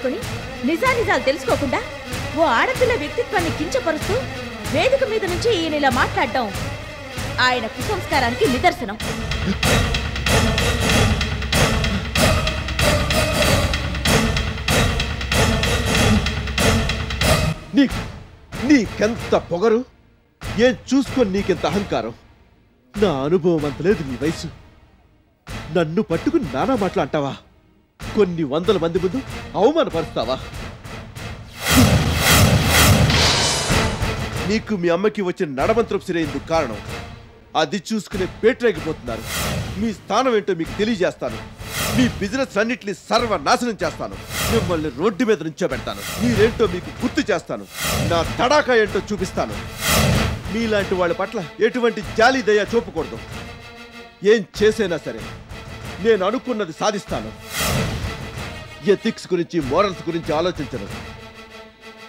చేసుకుని నిజానిజాలు తెలుసుకోకుండా ఓ ఆడపిల్ల వ్యక్తిత్వాన్ని కించపరుస్తూ వేదిక మీద నుంచి ఈయన ఇలా మాట్లాడటం ఆయన కుసంస్కారానికి నిదర్శనం. నీ నీకెంత పొగరు? ఏం చూసుకొని నీకెంత అహంకారం? నా అనుభవం అంత లేదు నీ వయసు. నన్ను పట్టుకుని నానా మాటలు అంటావా? కొన్ని వందల మంది ముందు అవమానపరుస్తావా? నీకు మీ అమ్మకి వచ్చిన నడమంత్రం సిరేందుకు కారణం. అది చూసుకునే పేటరేగిపోతున్నారు. మీ స్థానం ఏంటో మీకు తెలియజేస్తాను. మీ బిజినెస్ అన్నింటినీ సర్వనాశనం చేస్తాను. మిమ్మల్ని రోడ్డు మీద నుంచోబెడతాను. మీరేంటో మీకు గుర్తు చేస్తాను. నా తడాకా ఏంటో చూపిస్తాను. మీలాంటి వాళ్ళ పట్ల ఎటువంటి జాలి దయ చూపకూడదు. ఏం చేసైనా సరే నేను అనుకున్నది సాధిస్తాను. ఎథిక్స్ గురించి మోరల్స్ గురించి ఆలోచించను.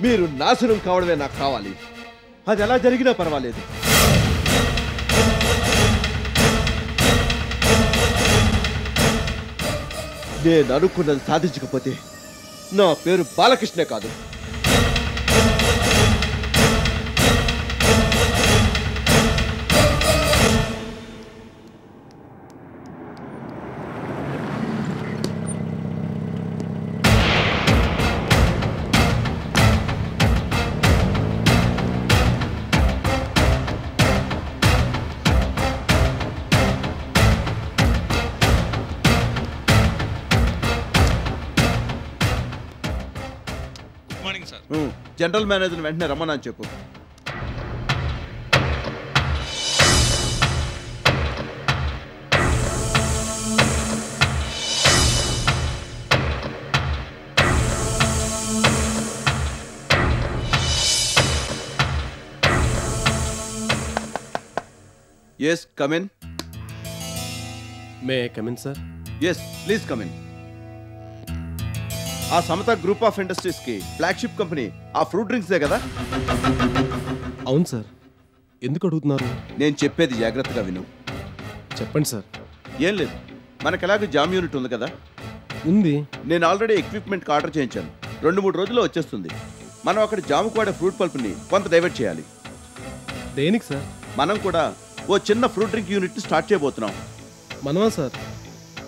మీరు నాశనం కావడమే నాకు కావాలి. అది ఎలా జరిగినా పర్వాలేదు. నేను అనుకున్నది సాధించకపోతే నా పేరు బాలకృష్ణే కాదు. Good morning sir. Um, general manager వెంటనే రమ్మని చెప్పు. Yes come in may come in sir yes please come in ఆ సమత గ్రూప్ ఆఫ్ ఇండస్ట్రీస్కి ఫ్లాగ్షిప్ కంపెనీ ఆ ఫ్రూట్ డ్రింక్స్ కదా? అవును సార్. ఎందుకు అడుగుతున్నారు? నేను చెప్పేది జాగ్రత్తగా విను. చెప్పండి సార్. ఏం లేదు. మనకు ఎలాగో జామ్ యూనిట్ ఉంది కదా? ఉంది. నేను ఆల్రెడీ ఎక్విప్మెంట్ ఆర్డర్ చేయించాను. రెండు మూడు రోజుల్లో వచ్చేస్తుంది. మనం అక్కడ జాముకు వాడే ఫ్రూట్ పల్ప్ని కొంత డైవర్ట్ చేయాలి. దేనికి సార్? మనం కూడా ఓ చిన్న ఫ్రూట్ డ్రింక్ యూనిట్ స్టార్ట్ చేయబోతున్నాం. మనమా సార్?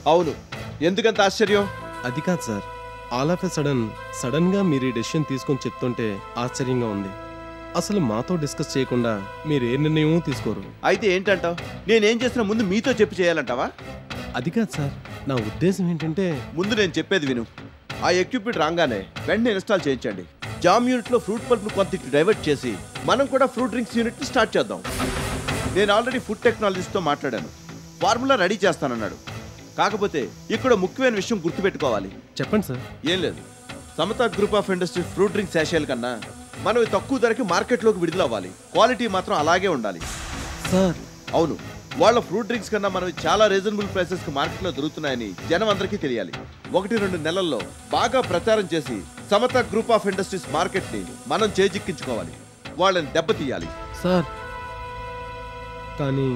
అవును. ఎందుకంత ఆశ్చర్యం? అది కాదు sir. All of a sudden సడన్గా మీరు ఈ డెసిషన్ తీసుకొని చెప్తుంటే ఆశ్చర్యంగా ఉంది. అసలు మాతో డిస్కస్ చేయకుండా మీరు ఏ నిర్ణయం తీసుకోరు. అయితే ఏంటంటావు? నేనేం చేసినా ముందు మీతో చెప్పి చేయాలంటావా? అది కాదు సార్. నా ఉద్దేశం ఏంటంటే ముందు నేను చెప్పేది విను. ఆ ఎక్విప్మెంట్ రాగానే వెంటనే ఇన్స్టాల్ చేయించండి. జామ్ యూనిట్లో ఫ్రూట్ పల్ప్ను కొంత డైవర్ట్ చేసి మనం కూడా ఫ్రూట్ డ్రింక్స్ యూనిట్ని స్టార్ట్ చేద్దాం. నేను ఆల్రెడీ ఫుడ్ టెక్నాలజీస్తో మాట్లాడాను. ఫార్ములా రెడీ చేస్తానన్నాడు. కాకపోతే ఇక్కడ ముఖ్యమైన విషయం గుర్తుపెట్టుకోవాలి. చెప్పండి సార్. ఏం లేదు. Samata group of industry fruit drink శాషేల కన్నా మనం తక్కువ ధరకి మార్కెట్లోకి విడుదల అవ్వాలి క్వాలిటీ మాత్రం అలాగే ఉండాలి. సార్. అవును. వాళ్ళ ఫ్రూట్ డ్రింక్స్ కన్నా మనవి చాలా రీజనబుల్ ప్రైసెస్కి మార్కెట్లో దొరుకుతున్నాయని జనం అందరికీ తెలియాలి. ఒకటి రెండు నెలల్లో బాగా ప్రచారం చేసి సమత గ్రూప్ ఆఫ్ ఇండస్ట్రీస్ మార్కెట్ని మనం చేజిక్కించుకోవాలి. వాళ్ళని దెబ్బతీయాలి. సార్. కానీ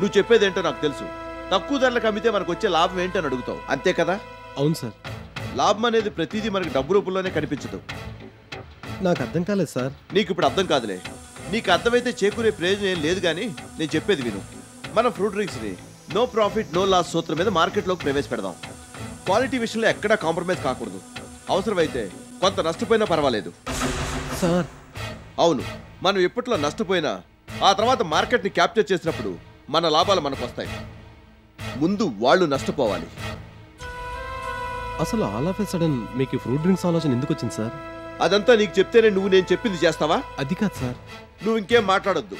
నువ్వు చెప్పేదేంటో నాకు తెలుసు. తక్కువ ధరలకు అమ్మితే మనకు వచ్చే లాభం ఏంటని అడుగుతావు. అంతే కదా? అవును సార్. లాభం అనేది ప్రతిదీ మనకి డబ్బు రూపంలోనే కనిపించదు. నాకు అర్థం కాలేదు సార్. నీకు ఇప్పుడు అర్థం కాదులే. నీకు అర్థమైతే చేకూరే ప్రయోజనం ఏం లేదు కానీ నేను చెప్పేది విను. మన ఫ్రూట్ డ్రింక్స్ని నో ప్రాఫిట్ నో లాస్ సూత్రం మీద మార్కెట్లోకి ప్రవేశపెడదాం. క్వాలిటీ విషయంలో ఎక్కడా కాంప్రమైజ్ కాకూడదు. అవసరమైతే కొంత నష్టపోయినా పర్వాలేదు. సార్. అవును. మనం ఎప్పట్లో నష్టపోయినా ఆ తర్వాత మార్కెట్ని క్యాప్చర్ చేసినప్పుడు మన లాభాలు మనకు వస్తాయి ముందు వాళ్ళు నష్టపోవాలి. అసలు ఆల్ ఆఫ్ ఎ సడన్ మీకు ఫ్రూట్ డ్రింక్స్ ఆలోచన ఎందుకు వచ్చింది సార్? అదంతా నీకు చెప్తేనే నువ్వు నేను చెప్పింది చేస్తావా? అది కాదు సార్. నువ్వు ఇంకేం మాట్లాడొద్దు.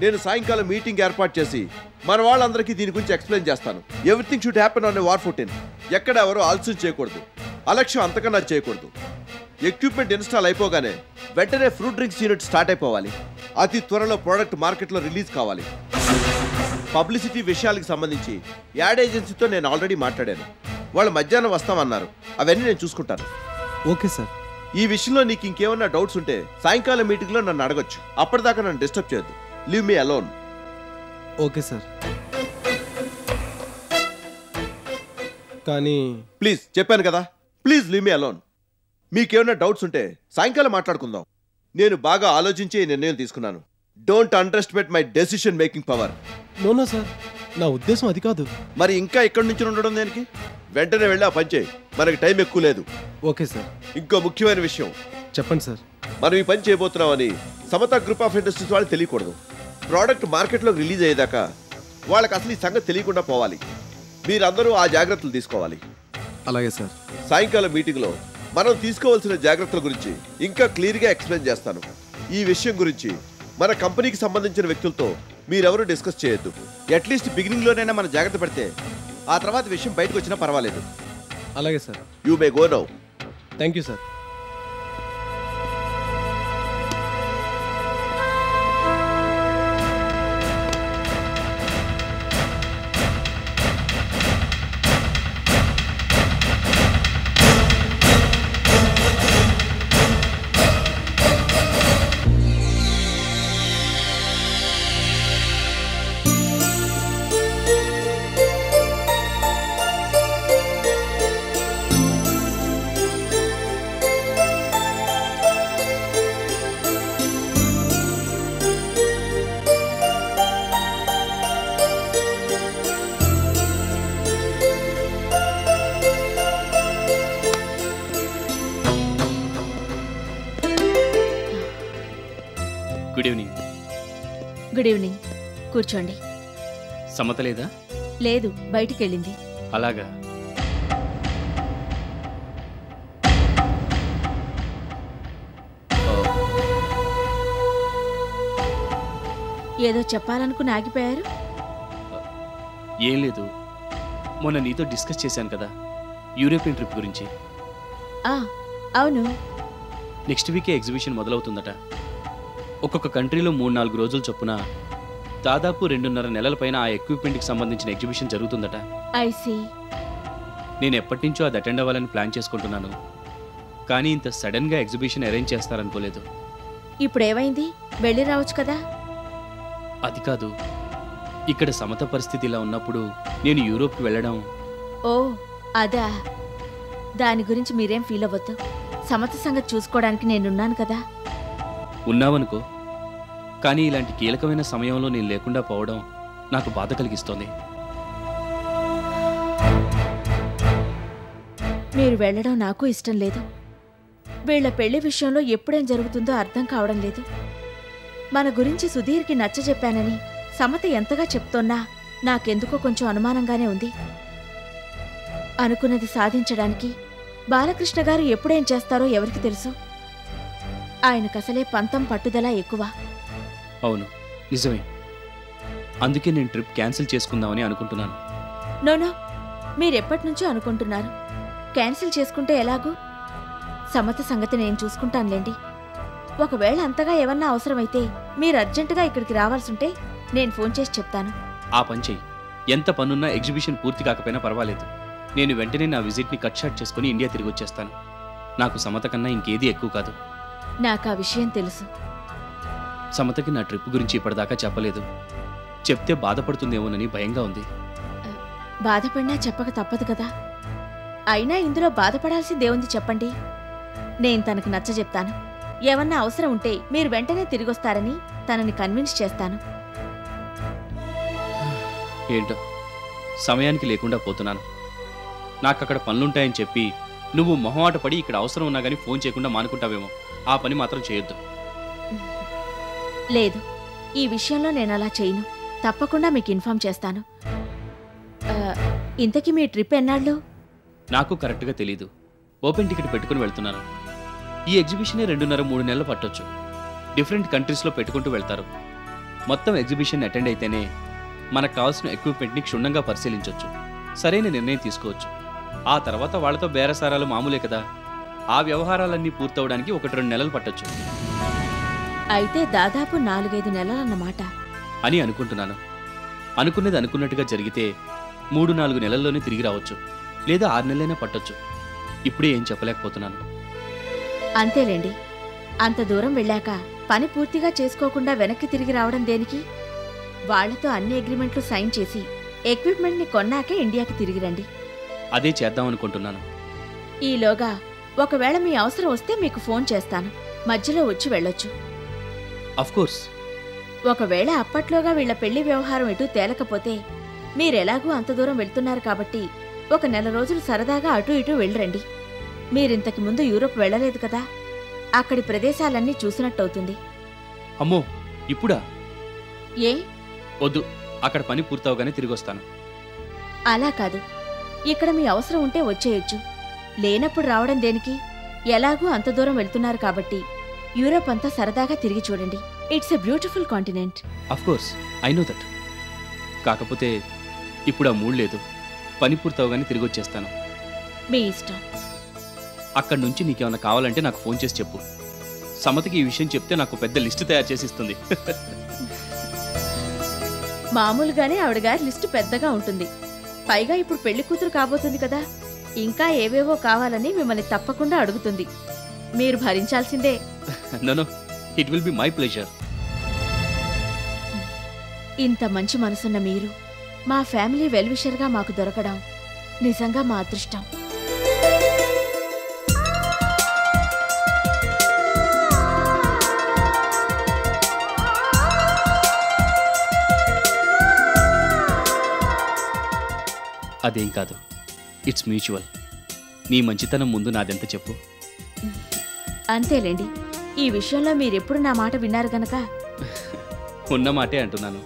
నేను సాయంకాలం మీటింగ్ ఏర్పాటు చేసి మన వాళ్ళందరికీ దీని గురించి ఎక్స్ప్లెయిన్ చేస్తాను. Everything should happen on war footing ఎక్కడ ఎవరో ఆలస్యం చేయకూడదు. అలక్ష్యం అంతకన్నా చేయకూడదు. ఎక్విప్మెంట్ ఇన్స్టాల్ అయిపోగానే వెంటనే ఫ్రూట్ డ్రింక్స్ యూనిట్ స్టార్ట్ అయిపోవాలి. అతి త్వరలో ప్రోడక్ట్ మార్కెట్లో రిలీజ్ కావాలి. పబ్లిసిటీ విషయాలకు సంబంధించి యాడ్ ఏజెన్సీతో నేను ఆల్రెడీ మాట్లాడాను. వాళ్ళు మధ్యాహ్నం వస్తామన్నారు. అవన్నీ నేను చూసుకుంటాను. Okay sir. ఈ విషయంలో నీకు ఇంకేమన్నా డౌట్స్ ఉంటే సాయంకాలం మీటింగ్లో నన్ను అడగొచ్చు. అప్పటిదాకా నన్ను డిస్టర్బ్ చేయొద్దు. Leave me alone okay sir. కానీ ప్లీజ్ చెప్పాను కదా. ప్లీజ్ లీవ్ మీ అలోన్ మీకేమైనా డౌట్స్ ఉంటే సాయంకాలం మాట్లాడుకుందాం. నేను బాగా ఆలోచించి ఈ నిర్ణయం తీసుకున్నాను. Don't underestimate my decision making power no no sir నా ఉద్దేశం అది కాదు. మరి ఇంకా ఇక్కడి నుంచి ఉండడం దేనికి? వెంటనే వెళ్ళి ఆ పని చేయి. మనకి టైం ఎక్కువ లేదు. ఓకే సార్ ఇంకో ముఖ్యమైన విషయం. చెప్పండి సార్ మనం ఈ పని చేయబోతున్నామని సమత గ్రూప్ ఆఫ్ ఇండస్ట్రీస్ వాళ్ళు తెలియకూడదు. ప్రోడక్ట్ మార్కెట్లో రిలీజ్ అయ్యేదాకా వాళ్ళకి అసలు ఈ సంగతి తెలియకుండా పోవాలి. మీరందరూ ఆ జాగ్రత్తలు తీసుకోవాలి. అలాగే సార్ సాయంకాలం మీటింగ్లో మనం తీసుకోవాల్సిన జాగ్రత్తల గురించి ఇంకా క్లియర్గా ఎక్స్ప్లెయిన్ చేస్తాను. ఈ విషయం గురించి మన కంపెనీకి సంబంధించిన వ్యక్తులతో మీరెవరూ డిస్కస్ చేయొద్దు. అట్లీస్ట్ బిగినింగ్ లోనైనా మనం జాగ్రత్త పడితే ఆ తర్వాత విషయం బయటకు వచ్చినా పర్వాలేదు. అలాగే sir. You may go now. Thank you sir. కూర్చోండి. సమత లేదా లేదు బయటికి వెళ్ళింది అలాగా. ఏదో చెప్పాలనుకుని ఆగిపోయారు? ఏం లేదు. మొన్న నీతో డిస్కస్ చేశాను కదా యూరోపియన్ ట్రిప్ గురించి. ఆ అవును. నెక్స్ట్ వీకే ఎగ్జిబిషన్ మొదలవుతుందట. ఒక్కొక్క కంట్రీలో మూడు నాలుగు రోజుల చొప్పున దాదాపు రెండున్నర నెలల పైన ఆ ఎక్విప్మెంట్కి సంబంధించిన ఎగ్జిబిషన్ జరుగుతుందట. ఐసి నేను ఎప్పటి నుంచో అది అటెండ్ అవ్వాలని ప్లాన్ చేసుకుంటున్నాను. కానీ ఇంత సడన్గా ఎగ్జిబిషన్ అరేంజ్ చేస్తారనుకోలేదు. ఇప్పుడు ఏమైంది? వెళ్ళి రావచ్చు కదా? అది కాదు. ఇక్కడ సమత పరిస్థితి ఇలా ఉన్నప్పుడు నేను యూరోప్కి వెళ్ళడం. ఓ అదా. దాని గురించి మీరేం ఫీల్ అవ్వద్దు. సమత సంగతి చూసుకోవడానికి నేనున్నాను కదా. ఉన్నావనుకో. కానీ ఇలాంటి కీలకమైన సమయంలో నేను లేకుండా పోవడం నాకు బాధ కలిగిస్తోంది. మీరు వెళ్ళడం నాకు ఇష్టం లేదు. వీళ్ళ పెళ్ళి విషయంలో ఎప్పుడేం జరుగుతుందో అర్థం కావడం లేదు. మన గురించి సుధీర్కి నచ్చజెప్పానని సమత ఎంతగా చెప్తోన్నా నాకెందుకో కొంచెం అనుమానంగానే ఉంది. అనుకున్నది సాధించడానికి బాలకృష్ణ గారు ఎప్పుడేం చేస్తారో ఎవరికి తెలుసు? ఆయనకసలే పంతం పట్టుదల ఎక్కువ. అవును. నిజమే. అందుకే నేను ట్రిప్ క్యాన్సిల్ చేసుకుందామని అనుకుంటున్నాను. నోనో మీరెప్పటినుంచో అనుకుంటున్నారు. క్యాన్సిల్ చేసుకుంటే ఎలాగూ? సమత సంగతి నేను చూసుకుంటానులేండి. ఒకవేళ అంతగా ఏమన్నా అవసరమైతే మీరు అర్జెంటుగా ఇక్కడికి రావాల్సుంటే నేను ఫోన్ చేసి చెప్తాను. ఆ పని చెయ్యి. ఎంత పనున్నా ఎగ్జిబిషన్ పూర్తి కాకపోయినా పర్వాలేదు. నేను వెంటనే నా విజిట్ని కట్ షాట్ చేసుకుని ఇండియా తిరిగి వచ్చేస్తాను. నాకు సమత కన్నా ఇంకేది ఎక్కువ కాదు. నాకు ఆ విషయం తెలుసు. సమతకి నా ట్రిప్ గురించి ఇప్పటిదాకా చెప్పలేదు. చెప్తే బాధపడుతుందేమోనని భయంగా ఉంది. బాధపడినా చెప్పక తప్పదు కదా. అయినా ఇందులో బాధపడాల్సిందేముంది చెప్పండి. నేను తనకు నచ్చ చెప్తాను. ఏమన్నా అవసరం ఉంటే మీరు వెంటనే తిరిగొస్తారని తనని కన్విన్స్ చేస్తాను. ఏంటో? సమయానికి లేకుండా పోతున్నాను. నాకు అక్కడ పనులుంటాయని చెప్పి నువ్వు మొహమాట పడి ఇక్కడ అవసరం ఉన్నా కానీ ఫోన్ చేయకుండా మానుకుంటావేమో. ఆ పని మాత్రం చేయొద్దు. లేదు. ఈ విషయంలో నేను అలా చేయను. తప్పకుండా మీకు ఇన్ఫామ్ చేస్తాను. ఆ, ఇంతకీ మీ ట్రిప్ ఎన్నాళ్ళు? నాకు కరెక్ట్గా తెలీదు. ఓపెన్ టికెట్ పెట్టుకుని వెళ్తున్నాను. ఈ ఎగ్జిబిషనే రెండున్నర మూడు నెలలు పట్టొచ్చు. డిఫరెంట్ కంట్రీస్లో పెట్టుకుంటూ వెళ్తారు. మొత్తం ఎగ్జిబిషన్ అటెండ్ అయితేనే మనకు కావాల్సిన ఎక్విప్మెంట్ని క్షుణ్ణంగా పరిశీలించవచ్చు సరైన నిర్ణయం తీసుకోవచ్చు. ఆ తర్వాత వాళ్ళతో బేరసారాలు మామూలే కదా. ఆ వ్యవహారాలన్నీ పూర్తవడానికి ఒకటి రెండు నెలలు పట్టొచ్చు. అయితే దాదాపు నాలుగైదు నెలలన్నమాట. అని అనుకుంటున్నాను. అనుకున్నది అనుకున్నట్టుగా జరిగితే మూడు నాలుగు నెలల్లోనే తిరిగి రావచ్చు. లేదా ఆరు నెలలైనా పట్టొచ్చు. ఇప్పుడే ఏం చెప్పలేకపోతున్నాను. అంతేలేండి. అంత దూరం వెళ్ళాక పని పూర్తిగా చేసుకోకుండా వెనక్కి తిరిగి రావడం దేనికి? వాళ్ళతో అన్ని అగ్రిమెంట్లు సైన్ చేసి ఎక్విప్మెంట్ని కొన్నాకే ఇండియాకి తిరిగి రండి. అదే చేద్దాం అనుకుంటున్నాను. ఈలోగా ఒకవేళ మీ అవసరం వస్తే మీకు ఫోన్ చేస్తాను. మధ్యలో వచ్చి వెళ్ళొచ్చు. కోర్స్ ఒకవేళ అప్పట్లోగా వీళ్ళ పెళ్ళి వ్యవహారం ఎటూ తేలకపోతే మీరెలాగూ అంత దూరం వెళ్తున్నారు కాబట్టి ఒక నెల రోజులు సరదాగా అటూ ఇటూ వెళ్ళరండి. మీరింతకు ముందు యూరోప్ వెళ్ళలేదు కదా? అక్కడి ప్రదేశాలన్నీ చూసినట్టవుతుంది. అమ్మో ఇప్పుడా? ఏ? వద్దు అక్కడ పని పూర్తవగానే తిరిగి వస్తాను అలా కాదు. ఇక్కడ మీ అవసరం ఉంటే వచ్చేయొచ్చు. లేనప్పుడు రావడం దేనికి? ఎలాగూ అంత దూరం వెళ్తున్నారు కాబట్టి యూరోప్ అంతా సరదాగా తిరిగి చూడండి. It's a beautiful continent of course I know that కాకపోతే ఇప్పుడు ఆ మూడ్ లేదు. పని పూర్తవగానే తిరిగి వచ్చేస్తాను. మీ ఇష్టం. అక్కడి నుంచి నీకేమైనా కావాలంటే నాకు ఫోన్ చేసి చెప్పు. సమతకి ఈ విషయం చెప్తే నాకు పెద్ద లిస్ట్ తయారు చేసి ఇస్తుంది మామూలుగానే ఆవిడ గారి లిస్టు పెద్దగా ఉంటుంది. పైగా ఇప్పుడు పెళ్ళి కూతురు కాబోతుంది కదా. ఇంకా ఏవేవో కావాలని మిమ్మల్ని తప్పకుండా అడుగుతుంది. మీరు భరించాల్సిందే. No it will be my pleasure ఇంత మంచి మనసున్న మీరు మా ఫ్యామిలీ వెల్విషర్గా మాకు దొరకడం నిజంగా మా అదృష్టం. అదేం కాదు. ఇట్స్ మ్యూచువల్ నీ మంచితనం ముందు నాదెంత చెప్పు? అంతేలేండి. ఈ విషయంలో మీరెప్పుడు నా మాట విన్నారు గనక? ఉన్న మాటే అంటున్నాను.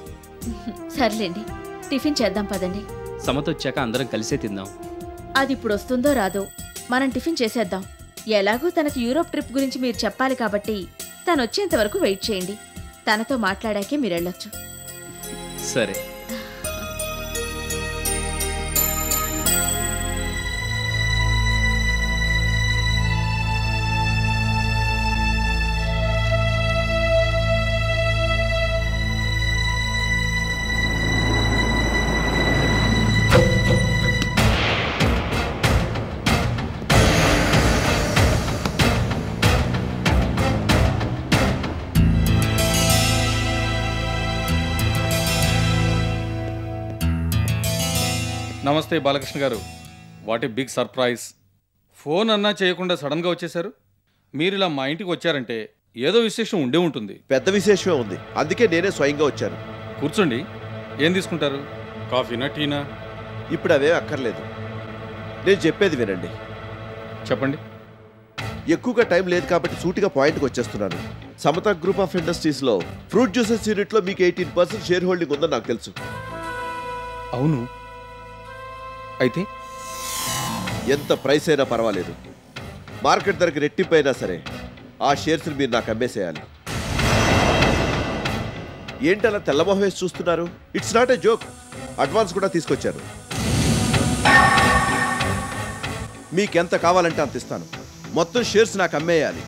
సర్లేండి టిఫిన్ చేద్దాం పదండి. సమత వచ్చాక అందరం కలిసే తిందాం. అది ఇప్పుడు వస్తుందో రాదో మనం టిఫిన్ చేసేద్దాం. ఎలాగూ తనకి యూరోప్ ట్రిప్ గురించి మీరు చెప్పాలి కాబట్టి తను వచ్చేంత వరకు వెయిట్ చేయండి. తనతో మాట్లాడాకే మీరు వెళ్ళొచ్చు సరే. నమస్తే బాలకృష్ణ గారు. What a big surprise phone అన్నా చేయకుండా సడన్గా వచ్చేశారు. మీరు ఇలా మా ఇంటికి వచ్చారంటే ఏదో విశేషం ఉండే ఉంటుంది. పెద్ద విశేషమే ఉంది. అందుకే నేనే స్వయంగా వచ్చాను. కూర్చోండి. ఏం తీసుకుంటారు? కాఫీనా టీనా? ఇప్పుడు అవే అక్కర్లేదు. నేను చెప్పేది వినండి. చెప్పండి. ఎక్కువగా టైం లేదు కాబట్టి సూటిగా పాయింట్కి వచ్చేస్తున్నాను. సమత గ్రూప్ ఆఫ్ ఇండస్ట్రీస్లో ఫ్రూట్ జ్యూసెస్ యూనిట్లో మీకు ఎయిటీన్ పర్సెంట్ షేర్ హోల్డింగ్ ఉందని నాకు తెలుసు. అవును. అయితే? ఎంత ప్రైస్ అయినా పర్వాలేదు. మార్కెట్ ధరకి రెట్టింపు అయినా సరే ఆ షేర్స్ మీరు నాకు అమ్మేసేయాలి. ఏంటి అలా తెల్లమొహం వేసి చూస్తున్నారు? It's not a joke advance కూడా తీసుకొచ్చారు. మీకెంత కావాలంటే అంత ఇస్తాను. మొత్తం షేర్స్ నాకు అమ్మేయాలి.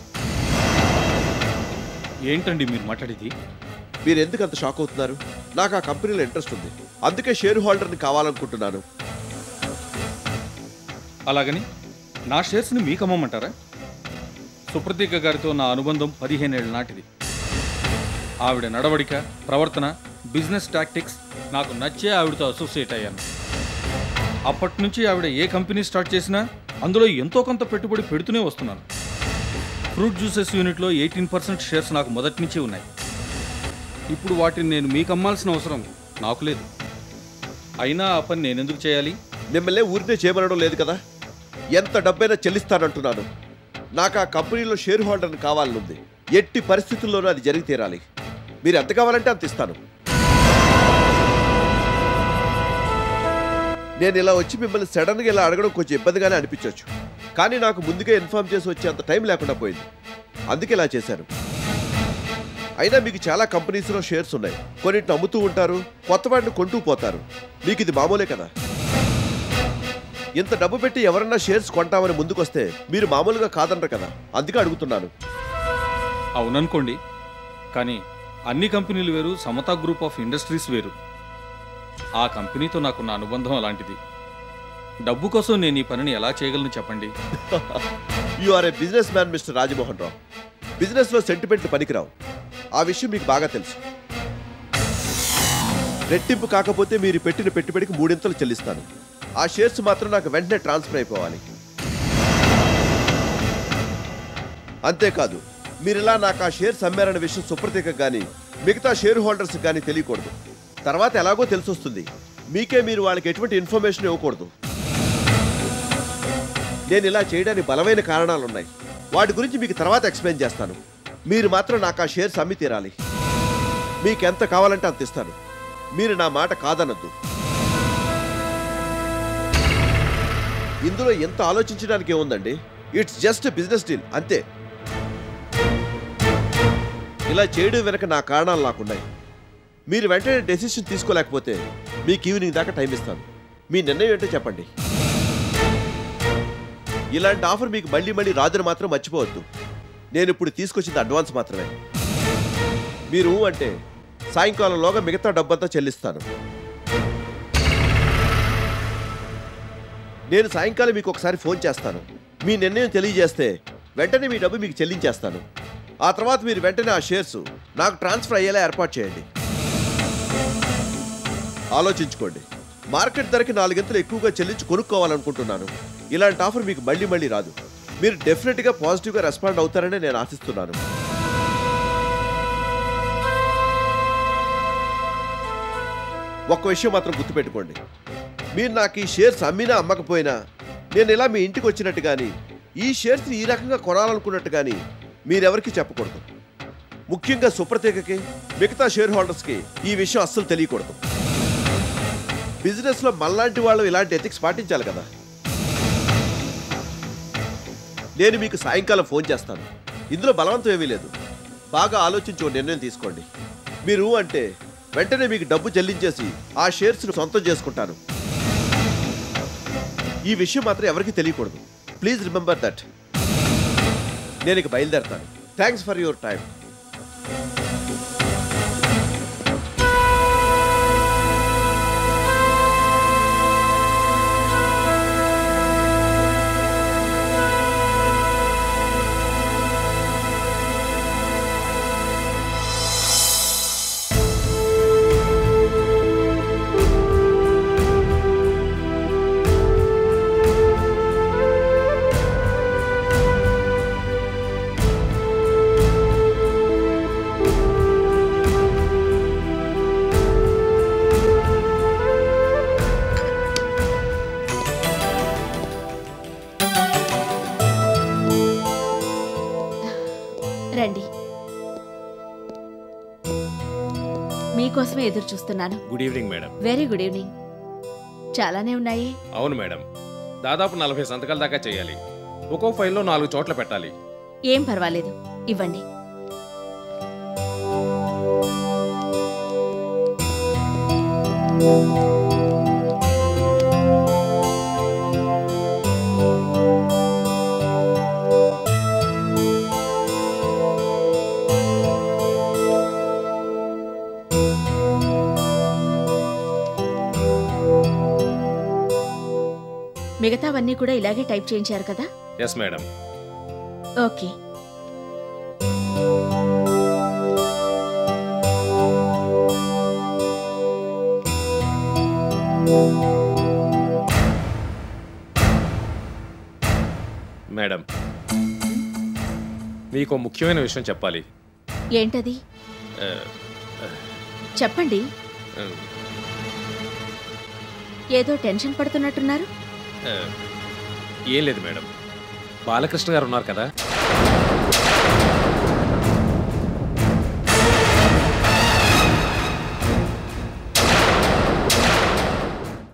ఏంటండి మీరు మాట్లాడేది? మీరు ఎందుకు అంత షాక్ అవుతున్నారు? నాకు ఆ కంపెనీలో ఇంట్రెస్ట్ ఉంది. అందుకే షేర్ హోల్డర్ని కావాలనుకుంటున్నాను. అలాగని నా షేర్స్ని మీకు అమ్మమంటారా? సుప్రతీక గారితో నా అనుబంధం పదిహేనేళ్ళ నాటిది. ఆవిడ నడవడిక ప్రవర్తన బిజినెస్ టాక్టిక్స్ నాకు నచ్చే ఆవిడతో అసోసియేట్ అయ్యాను. అప్పటి నుంచి ఆవిడ ఏ కంపెనీ స్టార్ట్ చేసినా అందులో ఎంతో కొంత పెట్టుబడి పెడుతూనే వస్తున్నాను. ఫ్రూట్ జ్యూసెస్ యూనిట్లో ఎయిటీన్ పర్సెంట్ షేర్స్ నాకు మొదటి నుంచి ఉన్నాయి. ఇప్పుడు వాటిని నేను మీకు అమ్మాల్సిన అవసరం నాకు లేదు. అయినా ఆ పని నేను ఎందుకు చేయాలి? మిమ్మల్ని ఊరితే చేయమనడం లేదు కదా. ఎంత డబ్బైనా చెల్లిస్తానంటున్నాను. నాకు ఆ కంపెనీలో షేర్ హోల్డర్ని కావాలనుంది. ఎట్టి పరిస్థితుల్లోనూ అది జరిగి తీరాలి. మీరు ఎంత కావాలంటే అంత ఇస్తాను. నేను ఇలా వచ్చి మిమ్మల్ని సడన్గా ఇలా అడగడం కొంచెం ఇబ్బందిగానే అనిపించవచ్చు కానీ నాకు ముందుగా ఇన్ఫార్మ్ చేసి వచ్చే అంత టైం లేకుండా పోయింది. అందుకే ఇలా చేశాను. అయినా మీకు చాలా కంపెనీస్లో షేర్స్ ఉన్నాయి. కొన్నింటిని అమ్ముతూ ఉంటారు కొత్త వాటిని కొంటూ పోతారు. మీకు ఇది మామూలే కదా. ఇంత డబ్బు పెట్టి ఎవరన్నా షేర్స్ కొంటామని ముందుకొస్తే మీరు మామూలుగా కాదనరు కదా. అందుకే అడుగుతున్నాను. అవుననుకోండి. కానీ అన్ని కంపెనీలు వేరు సమతా గ్రూప్ ఆఫ్ ఇండస్ట్రీస్ వేరు. ఆ కంపెనీతో నాకున్న అనుబంధం అలాంటిది. డబ్బు కోసం నేను ఈ పనిని ఎలా చేయగలను చెప్పండి? You are a business man mister Rajamohan Rao బిజినెస్లో సెంటిమెంట్ పనికిరావు. ఆ విషయం మీకు బాగా తెలుసు. రెట్టింపు కాకపోతే మీరు పెట్టిన పెట్టుబడికి మూడింతలు చెల్లిస్తాను. ఆ షేర్స్ మాత్రం నాకు వెంటనే ట్రాన్స్ఫర్ అయిపోవాలి. అంతేకాదు మీరు ఇలా నాకు ఆ షేర్స్ అమ్మారన్న విషయం సుప్రతీక కానీ మిగతా షేర్ హోల్డర్స్ కానీ తెలియకూడదు. తర్వాత ఎలాగో తెలిసొస్తుంది. మీకే మీరు వాళ్ళకి ఎటువంటి ఇన్ఫర్మేషన్ ఇవ్వకూడదు. నేను ఇలా చేయడానికి బలమైన కారణాలు ఉన్నాయి వాటి గురించి మీకు తర్వాత ఎక్స్ప్లెయిన్ చేస్తాను. మీరు మాత్రం నాకు ఆ షేర్స్ అమ్మి తీరాలి. మీకు ఎంత కావాలంటే అంత ఇస్తాను. మీరు నా మాట కాదనొద్దు. ఇందులో ఎంత ఆలోచించడానికి ఏముందండి? ఇట్స్ జస్ట్ బిజినెస్ డీల్ అంతే. ఇలా చేయడం వెనక నా కారణాలు నాకున్నాయి. మీరు వెంటనే డెసిషన్ తీసుకోలేకపోతే మీకు ఈవినింగ్ దాకా టైం ఇస్తాను. మీ నిర్ణయం ఏంటో చెప్పండి. ఇలాంటి ఆఫర్ మీకు మళ్ళీ మళ్ళీ రాదని మాత్రం మర్చిపోవద్దు. నేను ఇప్పుడు తీసుకొచ్చింది అడ్వాన్స్ మాత్రమే. మీరు అంటే సాయంకాలంలోగా మిగతా డబ్బంతా చెల్లిస్తాను. నేను సాయంకాలం మీకు ఒకసారి ఫోన్ చేస్తాను. మీ నిర్ణయం తెలియజేస్తే వెంటనే మీ డబ్బు మీకు చెల్లించేస్తాను. ఆ తర్వాత మీరు వెంటనే ఆ షేర్స్ నాకు ట్రాన్స్ఫర్ అయ్యేలా ఏర్పాటు చేయండి. ఆలోచించుకోండి. మార్కెట్ ధరకి నాలుగింతలు ఎక్కువగా చెల్లించి కొనుక్కోవాలనుకుంటున్నాను. ఇలాంటి ఆఫర్ మీకు మళ్ళీ మళ్ళీ రాదు. మీరు డెఫినెట్గా పాజిటివ్గా రెస్పాండ్ అవుతారని నేను ఆశిస్తున్నాను. ఒక్క విషయం మాత్రం గుర్తుపెట్టుకోండి. మీరు నాకు ఈ షేర్స్ అమ్మినా అమ్మకపోయినా నేను ఇలా మీ ఇంటికి వచ్చినట్టు కానీ ఈ షేర్స్ని ఈ రకంగా కొనాలనుకున్నట్టు కానీ మీరెవరికి చెప్పకూడదు. ముఖ్యంగా సుప్రతీకకి మిగతా షేర్ హోల్డర్స్కి ఈ విషయం అస్సలు తెలియకూడదు. బిజినెస్లో మళ్ళాంటి వాళ్ళు ఇలాంటి ఎథిక్స్ పాటించాలి కదా. నేను మీకు సాయంకాలం ఫోన్ చేస్తాను. ఇందులో బలవంతం ఏమీ లేదు. బాగా ఆలోచించి ఓ నిర్ణయం తీసుకోండి. మీరు అంటే వెంటనే మీకు డబ్బు చెల్లించేసి ఆ షేర్స్ను సొంతం చేసుకుంటాను. ఈ విషయం మాత్రం ఎవరికీ తెలియకూడదు. ప్లీజ్ రిమెంబర్ దట్ నేను ఇక బయలుదేరతాను. థ్యాంక్స్ ఫర్ యువర్ టైం ఎదురు చూస్తున్నాను good evening madam very good evening చాలానే ఉన్నాయి. అవును మేడం దాదాపు నలభై సంతకాల దాకా చేయాలి. ఒక్కో ఫైల్లో నాలుగు చోట్ల పెట్టాలి. ఏం పర్వాలేదు. ఇవ్వండి. మిగతావన్నీ కూడా ఇలాగే టైప్ చేయించారు కదా? Yes madam okay. మేడం మీకు ముఖ్యమైన విషయం చెప్పాలి. ఏంటది? ఆ, చెప్పండి. ఆ, ఏదో టెన్షన్ పడుతున్నట్టున్నారు? ఏం లేదు మేడం. బాలకృష్ణ గారు ఉన్నారు కదా?